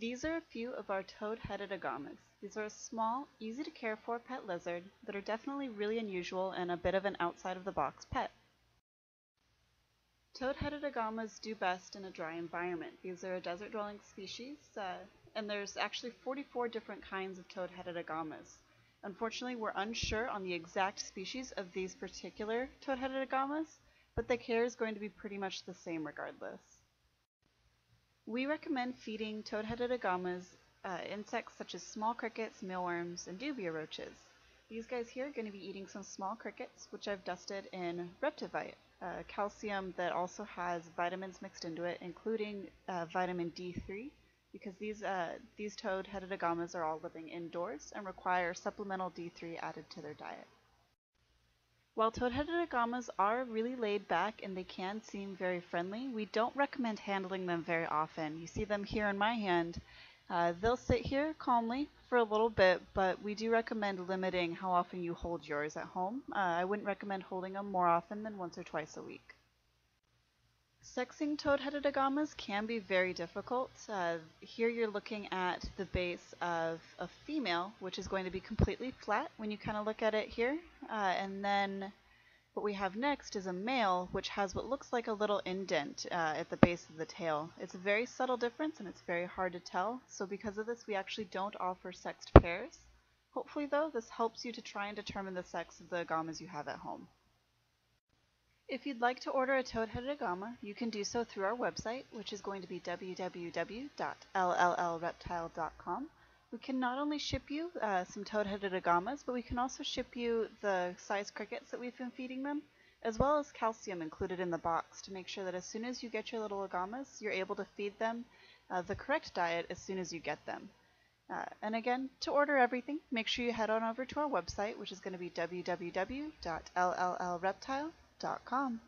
These are a few of our toad-headed agamas. These are a small, easy to care for pet lizard that are definitely really unusual and a bit of an outside of the box pet. Toad-headed agamas do best in a dry environment. These are a desert dwelling species uh, and there's actually 44 different kinds of toad-headed agamas. Unfortunately, we're unsure on the exact species of these particular toad-headed agamas, but the care is going to be pretty much the same regardless. We recommend feeding toad-headed agamas uh, insects such as small crickets, mealworms, and dubia roaches. These guys here are going to be eating some small crickets, which I've dusted in Reptivite, uh, calcium that also has vitamins mixed into it, including uh, vitamin D3, because these, uh, these toad-headed agamas are all living indoors and require supplemental D3 added to their diet. While toad-headed agamas are really laid back and they can seem very friendly, we don't recommend handling them very often. You see them here in my hand. Uh, they'll sit here calmly for a little bit, but we do recommend limiting how often you hold yours at home. Uh, I wouldn't recommend holding them more often than once or twice a week. Sexing toad-headed agamas can be very difficult. Uh, here you're looking at the base of a female, which is going to be completely flat when you kind of look at it here. Uh, and then what we have next is a male, which has what looks like a little indent uh, at the base of the tail. It's a very subtle difference and it's very hard to tell. So because of this, we actually don't offer sexed pairs. Hopefully though, this helps you to try and determine the sex of the agamas you have at home. If you'd like to order a toad-headed agama, you can do so through our website, which is going to be www.lllreptile.com. We can not only ship you uh, some toad-headed agamas, but we can also ship you the size crickets that we've been feeding them, as well as calcium included in the box to make sure that as soon as you get your little agamas, you're able to feed them uh, the correct diet as soon as you get them. Uh, and again, to order everything, make sure you head on over to our website, which is going to be www.lllreptile.com dot com.